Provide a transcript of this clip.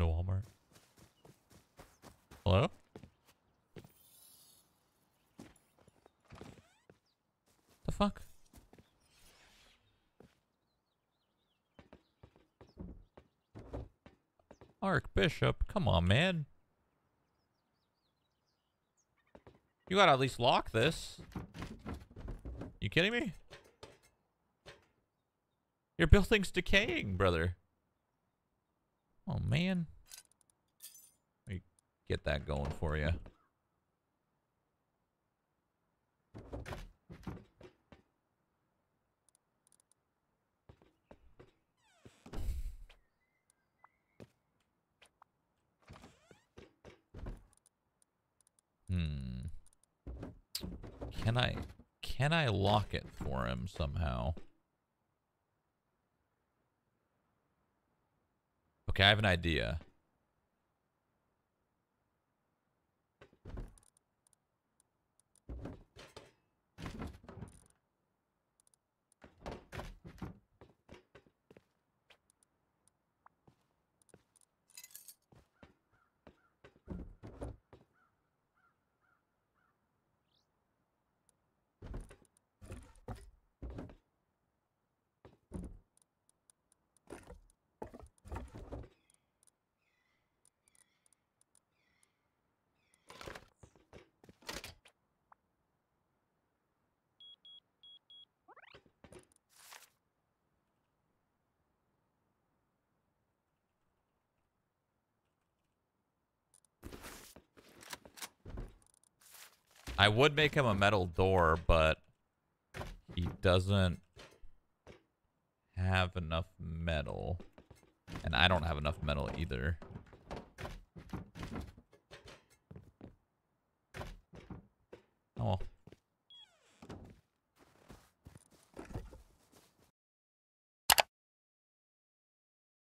into Walmart. Hello? The fuck? Archbishop, come on, man. You gotta at least lock this. You kidding me? Your building's decaying, brother. Oh, man. Let me get that going for you. Hmm. Can I can I lock it for him somehow? Okay, I have an idea. I would make him a metal door, but he doesn't have enough metal. And I don't have enough metal either. Oh, well.